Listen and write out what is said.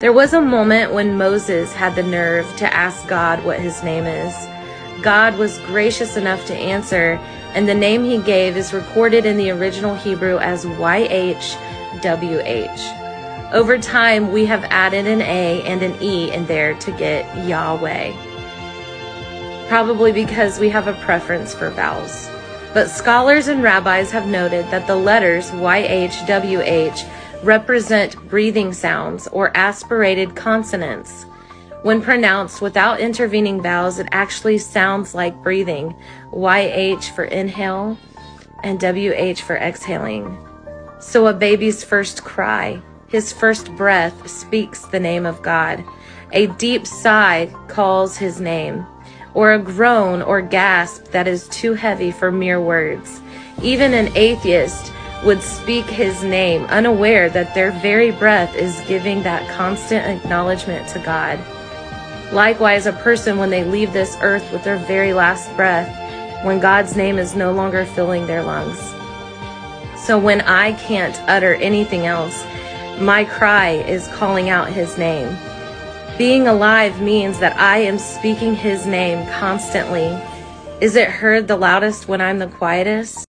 There was a moment when Moses had the nerve to ask God what his name is. God was gracious enough to answer, and the name he gave is recorded in the original Hebrew as YHWH. Over time, we have added an A and an E in there to get Yahweh. Probably because we have a preference for vowels. But scholars and rabbis have noted that the letters YHWH represent breathing sounds or aspirated consonants. When pronounced without intervening vowels, it actually sounds like breathing. YH for inhale and WH for exhaling. So a baby's first cry, his first breath speaks the name of God. A deep sigh calls his name, or a groan or gasp that is too heavy for mere words. Even an atheist would speak his name, unaware that their very breath is giving that constant acknowledgement to God. Likewise, a person, when they leave this earth with their very last breath, when God's name is no longer filling their lungs. So when I can't utter anything else, my cry is calling out his name. Being alive means that I am speaking his name constantly. Is it heard the loudest when I'm the quietest?